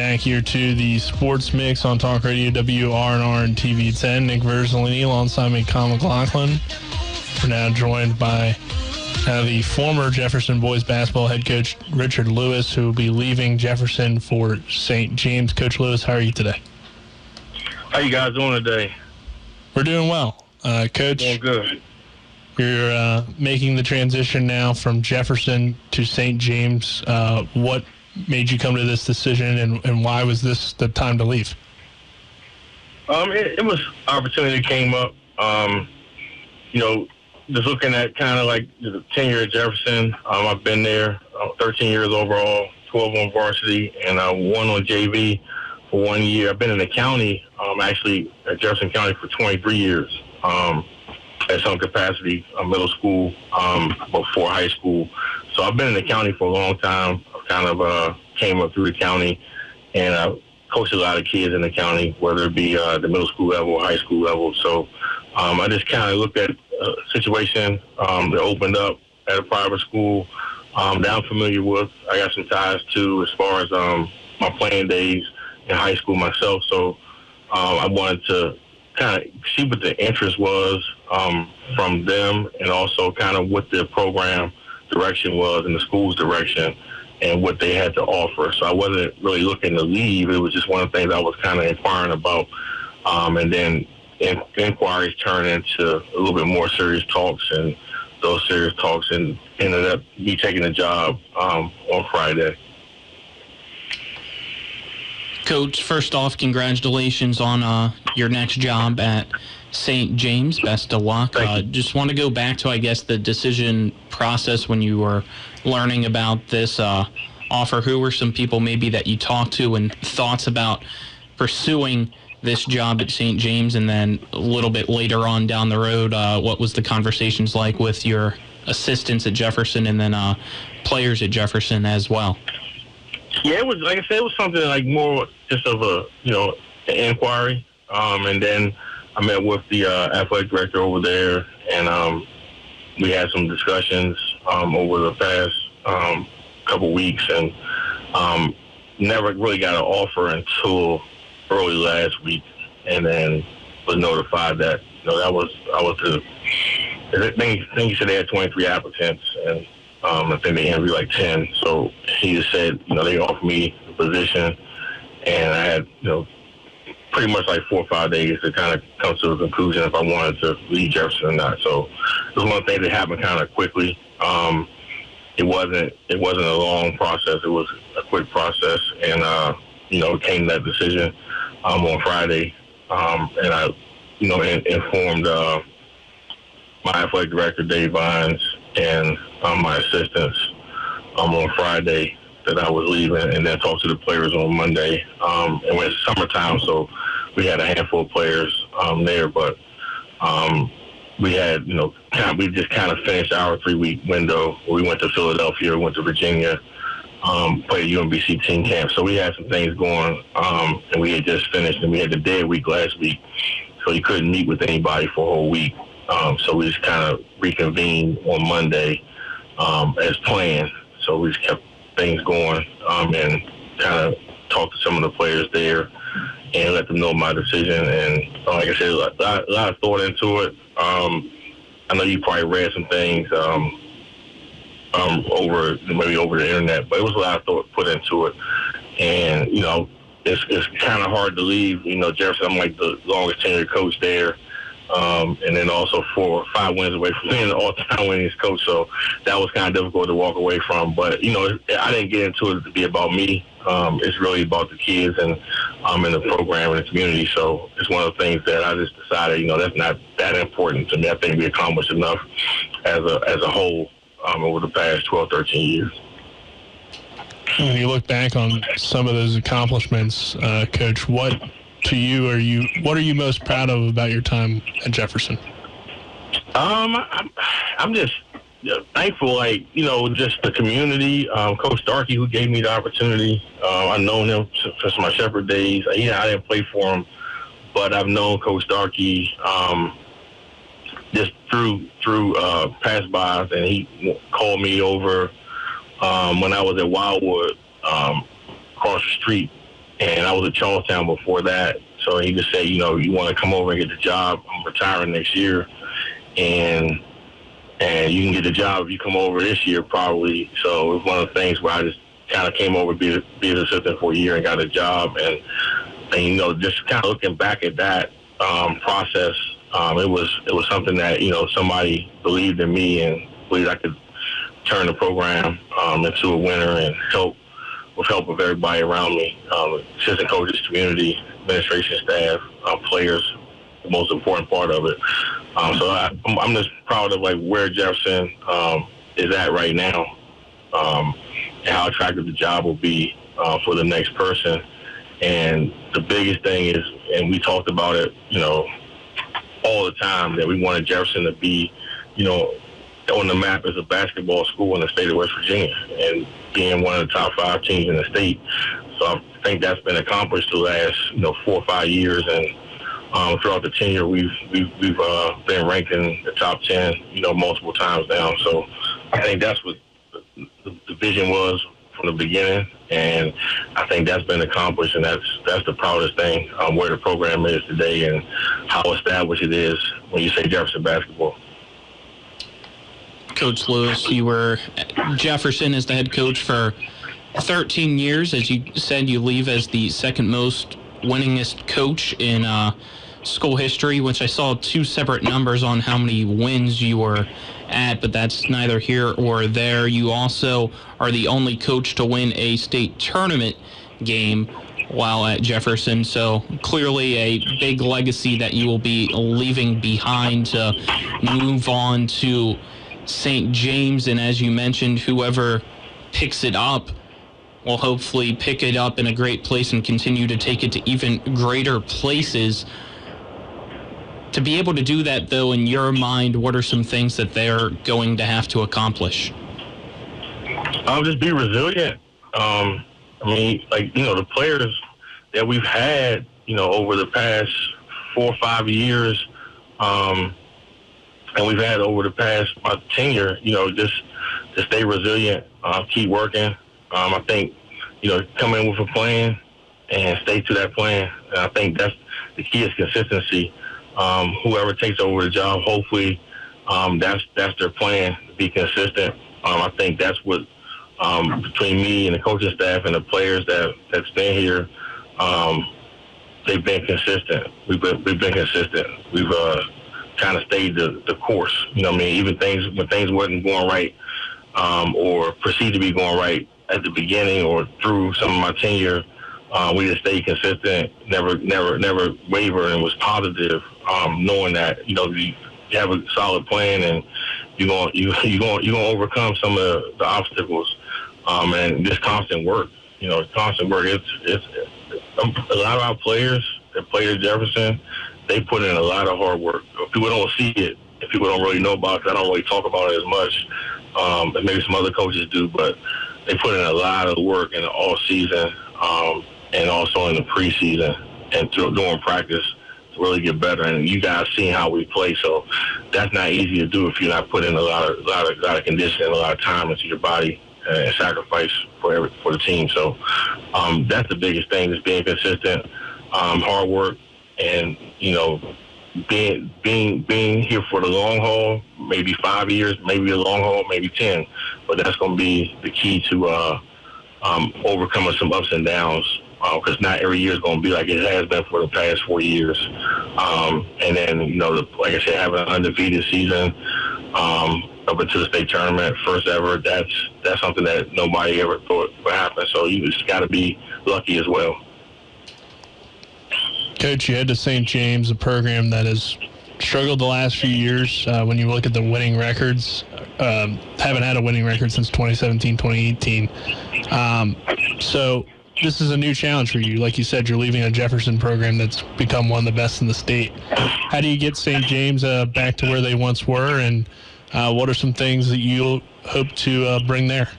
Back here to the Sports Mix on Talk Radio WRNR and TV 10. Nick Verzolini alongside me, Con McLaughlin. We're now joined by uh, the former Jefferson boys basketball head coach Richard Lewis, who will be leaving Jefferson for St. James. Coach Lewis, how are you today? How you guys doing today? We're doing well, uh, Coach. Doing good. You're uh, making the transition now from Jefferson to St. James. Uh, what made you come to this decision, and, and why was this the time to leave? Um, it, it was opportunity that came up. Um, you know, just looking at kind of like the tenure at Jefferson. Um, I've been there uh, 13 years overall, 12 on varsity, and uh, one on JV for one year. I've been in the county, um, actually at Jefferson County for 23 years. Um, at some capacity, uh, middle school, um, before high school. So I've been in the county for a long time. Kind of uh, came up through the county, and I coached a lot of kids in the county, whether it be uh, the middle school level or high school level. So um, I just kind of looked at a situation um, that opened up at a private school um, that I'm familiar with. I got some ties to as far as um, my playing days in high school myself. So um, I wanted to kind of see what the interest was um, from them and also kind of what the program direction was and the school's direction and what they had to offer. So I wasn't really looking to leave. It was just one of the things I was kind of inquiring about. Um, and then in, inquiries turned into a little bit more serious talks and those serious talks and ended up me taking a job um, on Friday. Coach, first off, congratulations on uh, your next job at St. James. Best of luck. Uh, just want to go back to, I guess, the decision process when you were learning about this uh, offer. Who were some people maybe that you talked to and thoughts about pursuing this job at St. James? And then a little bit later on down the road, uh, what was the conversations like with your assistants at Jefferson and then uh, players at Jefferson as well? Yeah, it was like I said, it was something like more just of a you know an inquiry, um, and then I met with the uh, athletic director over there, and um, we had some discussions um, over the past um, couple weeks, and um, never really got an offer until early last week, and then was notified that you know that was I was the. I think, said they had 23 applicants, and um, I think they interviewed like 10. So he just said, you know, they offered me the position, and I had, you know, pretty much like four or five days to kind of come to a conclusion if I wanted to leave Jefferson or not. So it was one things that happened kind of quickly. Um, it wasn't it wasn't a long process. It was a quick process, and uh, you know, came to that decision um, on Friday, um, and I, you know, in, informed uh, my athletic director Dave Vines and um, my assistants um, on Friday that I was leaving, and then talked to the players on Monday. Um, and it's summertime, so we had a handful of players um, there, but um, we had, you know, kind of, we just kind of finished our three week window. We went to Philadelphia, went to Virginia, um, played UMBC team camp. So we had some things going, um, and we had just finished, and we had the dead week last week, so you couldn't meet with anybody for a whole week. Um, so we just kind of reconvened on Monday um, as planned. So we just kept things going um, and kind of talk to some of the players there and let them know my decision. And uh, like I said, a lot, a lot of thought into it. Um, I know you probably read some things um, um, over maybe over the internet, but it was a lot of thought put into it. And you know, it's it's kind of hard to leave. You know, Jefferson. I'm like the longest tenured coach there. Um, and then also four five wins away from being an all-time winningest coach. So that was kind of difficult to walk away from. But you know, I didn't get into it to be about me. Um, it's really about the kids and um, in the program and the community. So it's one of the things that I just decided, you know, that's not that important to me. I think we accomplished enough as a as a whole um, over the past 12, 13 years. When you look back on some of those accomplishments, uh, Coach, what to you are you what are you most proud of about your time at Jefferson? Um, I'm, I'm just thankful, like you know, just the community. Um, Coach Starkey, who gave me the opportunity, uh, I've known him since my Shepherd days. Yeah, I didn't play for him, but I've known Coach Starkey um, just through through uh, pass bys, and he called me over um, when I was at Wildwood um, across the street and I was at Charles Town before that. So he just said, you know, you want to come over and get the job. I'm retiring next year, and and you can get the job if you come over this year, probably. So it was one of the things where I just kind of came over, be be an assistant for a year, and got a job. And, and you know, just kind of looking back at that um, process, um, it was it was something that you know somebody believed in me and believed I could turn the program um, into a winner and help with help of everybody around me, um, assistant coaches, community, administration staff, uh, players, the most important part of it. Um, so I, am I'm just proud of like where Jefferson um, is at right now, um, and how attractive the job will be uh, for the next person. And the biggest thing is, and we talked about it, you know, all the time that we wanted Jefferson to be, you know, on the map as a basketball school in the state of West Virginia and being one of the top five teams in the state. So I think that's been accomplished the last, you know, four or five years. And um, throughout the tenure, we've we've, we've uh, been ranked in the top ten, you know, multiple times now. So I think that's what the, the vision was from the beginning, and I think that's been accomplished, and that's that's the proudest thing um, where the program is today and how established it is when you say Jefferson basketball. Coach Lewis, you were Jefferson as the head coach for 13 years. As you said, you leave as the second most winningest coach in uh, school history, which I saw two separate numbers on how many wins you were at, but that's neither here or there. You also are the only coach to win a state tournament game while at Jefferson. So clearly a big legacy that you will be leaving behind to move on to St. James. And as you mentioned, whoever picks it up will hopefully pick it up in a great place and continue to take it to even greater places. To be able to do that, though, in your mind, what are some things that they're going to have to accomplish? I'll just be resilient. Um, I mean, like, you know, the players that we've had, you know, over the past four or five years, um, and we've had over the past my tenure, you know, just to stay resilient, uh, keep working. Um, I think, you know, come in with a plan and stay to that plan. And I think that's the key is consistency. Um, whoever takes over the job, hopefully, um, that's that's their plan to be consistent. Um, I think that's what um, between me and the coaching staff and the players that that's been here, they've been consistent. We've been we've been consistent. We've uh, kind of stayed the, the course. You know, I mean, even things when things wasn't going right um, or perceived to be going right at the beginning or through some of my tenure, uh, we just stayed consistent, never, never, never wavered, and was positive, um, knowing that you know you have a solid plan and you're going you you going you going to overcome some of the, the obstacles, um, and just constant work. You know, constant work. It's it's a lot of our players played at Jefferson they put in a lot of hard work. People don't see it. People don't really know about it, I don't really talk about it as much. Um, and maybe some other coaches do, but they put in a lot of work in the all season um, and also in the preseason and during practice to really get better. And you guys seeing how we play, so that's not easy to do if you're not putting a lot of lot of, lot of conditioning, a lot of time into your body and sacrifice for every, for the team. So um, that's the biggest thing is being consistent, um, hard work, and you know, being being being here for the long haul, maybe five years, maybe a long haul, maybe ten, but that's going to be the key to uh, um, overcoming some ups and downs because uh, not every year is going to be like it has been for the past four years. Um, and then you know, the, like I said, having an undefeated season. Um, up into the state tournament, first ever. That's that's something that nobody ever thought would happen. So you just got to be lucky as well. Coach, you head to St. James, a program that has struggled the last few years. Uh, when you look at the winning records, um, haven't had a winning record since 2017, 2018. Um, so this is a new challenge for you. Like you said, you're leaving a Jefferson program that's become one of the best in the state. How do you get St. James uh, back to where they once were, and uh, what are some things that you hope to uh, bring there?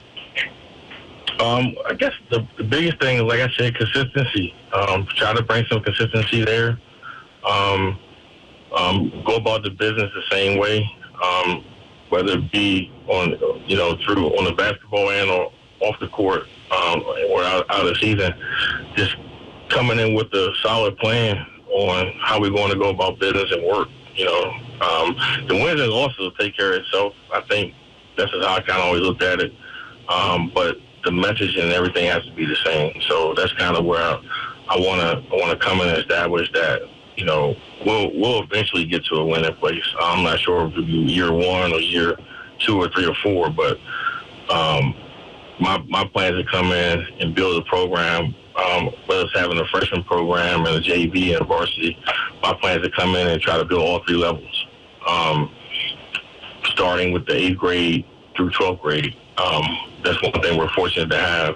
Um, I guess the, the biggest thing like I said, consistency. Um, try to bring some consistency there. Um, um, go about the business the same way, um, whether it be on, you know, through on the basketball end or off the court um, or out, out of season. Just coming in with a solid plan on how we're going to go about business and work. You know, um, the wins and losses will take care of itself. I think that's how I kind of always looked at it. Um, but the message and everything has to be the same. So that's kind of where I want to I want to come in and establish that you know we'll we'll eventually get to a winning place. I'm not sure if it'll be year one or year two or three or four, but um, my my plan is to come in and build a program. Um, whether it's having a freshman program and a JV and a varsity, my plan is to come in and try to build all three levels, um, starting with the eighth grade through 12th grade. Um, that's one thing we're fortunate to have.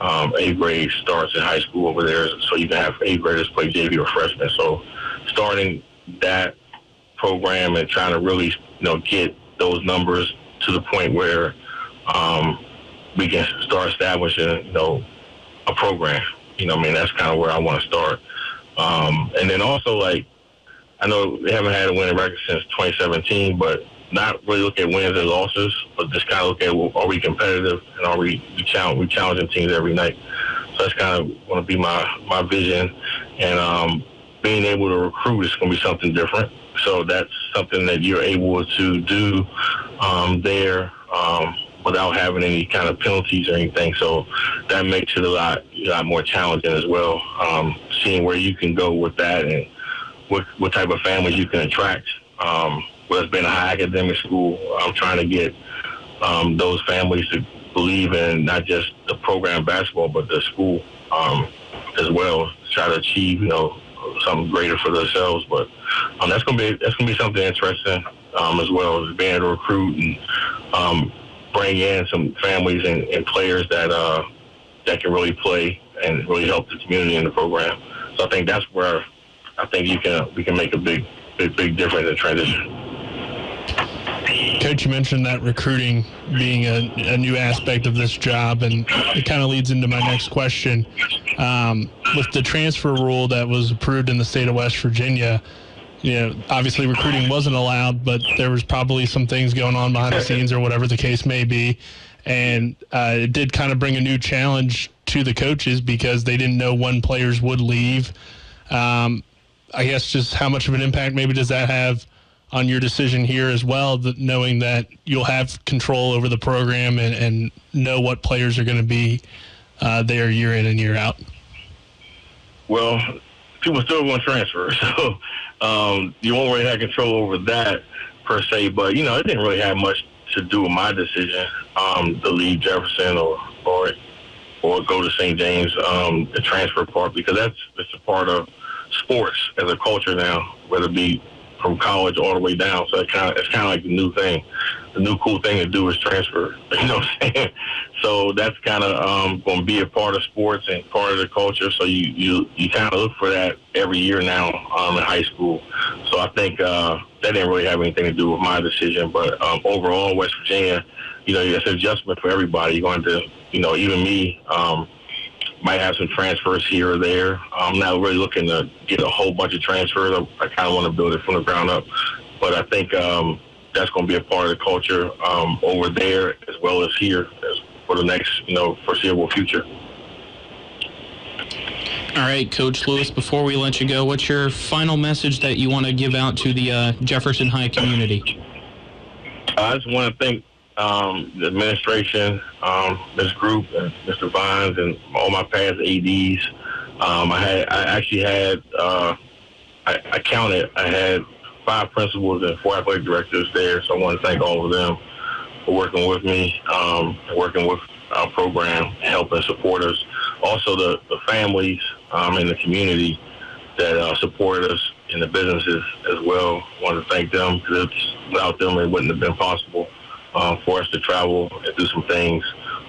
Um, eighth grade starts in high school over there, so you can have eighth graders play JV or freshman. So starting that program and trying to really, you know, get those numbers to the point where um, we can start establishing, you know, a program. You know, I mean, that's kind of where I want to start. Um, and then also, like, I know we haven't had a winning record since 2017, but not really look at wins and losses, but just kind of look at well, are we competitive and are we we, challenge, we challenging teams every night. So that's kind of going to be my my vision, and um, being able to recruit is going to be something different. So that's something that you're able to do um, there um, without having any kind of penalties or anything. So that makes it a lot a lot more challenging as well. Um, seeing where you can go with that and what what type of families you can attract. Well, it's been a high academic school. I'm trying to get um, those families to believe in not just the program basketball, but the school um, as well. Try to achieve, you know, something greater for themselves. But um, that's gonna be that's gonna be something interesting um, as well as being able to recruit and um, bring in some families and, and players that uh, that can really play and really help the community in the program. So I think that's where I think you can we can make a big big big difference in transition. Coach, you mentioned that recruiting being a, a new aspect of this job, and it kind of leads into my next question. Um, with the transfer rule that was approved in the state of West Virginia, you know, obviously recruiting wasn't allowed, but there was probably some things going on behind the scenes or whatever the case may be. And uh, it did kind of bring a new challenge to the coaches because they didn't know when players would leave. Um, I guess just how much of an impact maybe does that have on your decision here as well, that knowing that you'll have control over the program and, and know what players are going to be uh, there year in and year out? Well, people still want to transfer, so um, you won't really have control over that per se. But you know, it didn't really have much to do with my decision um, to leave Jefferson or or or go to St. James, um, the transfer part, because that's it's a part of sports as a culture now, whether it be from college all the way down. So it kind of it's kind of like the new thing. The new cool thing to do is transfer. You know what I'm saying? So that's kind of um, going to be a part of sports and part of the culture. So you you you kind of look for that every year now um, in high school. So I think uh, that didn't really have anything to do with my decision. But um, overall, West Virginia, you know, it's an adjustment for everybody. You're going to, you know, even me. Um, might have some transfers here or there. I'm not really looking to get a whole bunch of transfers. I, I kind of want to build it from the ground up. But I think um, that's going to be a part of the culture um, over there as well as here as for the next, you know, foreseeable future. All right, Coach Lewis, before we let you go, what's your final message that you want to give out to the uh, Jefferson High community? I just want to thank um, the administration, um, this group, and Mr. Vines, and all my past ads. Um, I had, I actually had, uh, I, I, counted, I had five principals and four athletic directors there. So I want to thank all of them for working with me, um, working with our program, helping support us. Also, the, the families um, in the community that uh, us in the businesses as well. I want to thank them because without them, it wouldn't have been possible um, for us to travel and do some things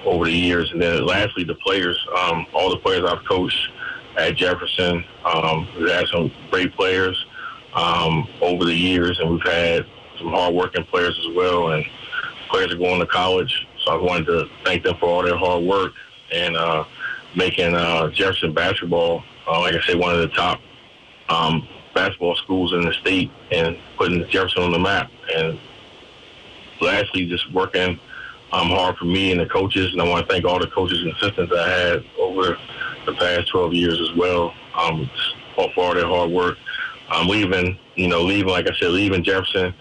over the years. And then lastly, the players, um, all the players I've coached at Jefferson, um, we've had some great players um, over the years, and we've had some hardworking players as well. And players are going to college, so I wanted to thank them for all their hard work and uh, making uh, Jefferson basketball, uh, like I said, one of the top um, basketball schools in the state and putting Jefferson on the map. And lastly, just working um, hard for me and the coaches. And I want to thank all the coaches and assistants I had over the past 12 years as well um, for all their hard work. I'm um, leaving, you know, leaving, like I said, leaving Jefferson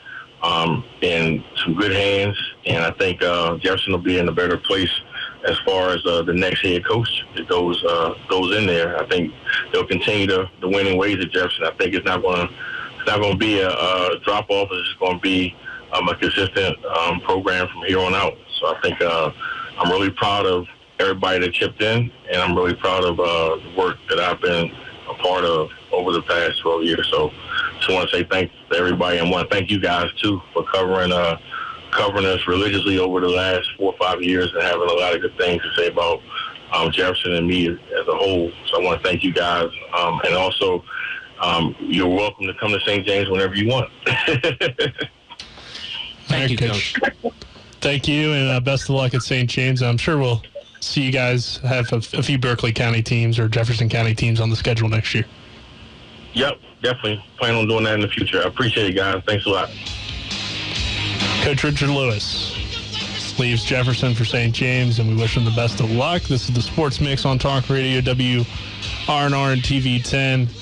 um, in some good hands, and I think uh, Jefferson will be in a better place as far as uh, the next head coach that goes uh, goes in there. I think they'll continue the, the winning ways at Jefferson. I think it's not going to it's not going to be a, a drop off. It's just going to be um, a consistent um, program from here on out. So I think uh, I'm really proud of everybody that chipped in, and I'm really proud of uh, the work that I've been a part of over the past 12 years. So just want to say thanks to everybody, and want to thank you guys too for covering uh, covering us religiously over the last four or five years and having a lot of good things to say about um, Jefferson and me as a whole. So I want to thank you guys, um, and also um, you're welcome to come to St. James whenever you want. Thank you, Coach. Thank you, and uh, best of luck at St. James. I'm sure we'll see you guys have a, a few Berkeley County teams or Jefferson County teams on the schedule next year. Yep, definitely. Plan on doing that in the future. I appreciate it, guys. Thanks a lot. Coach Richard Lewis leaves Jefferson for St. James, and we wish him the best of luck. This is the Sports Mix on Talk Radio WRNR and TV 10.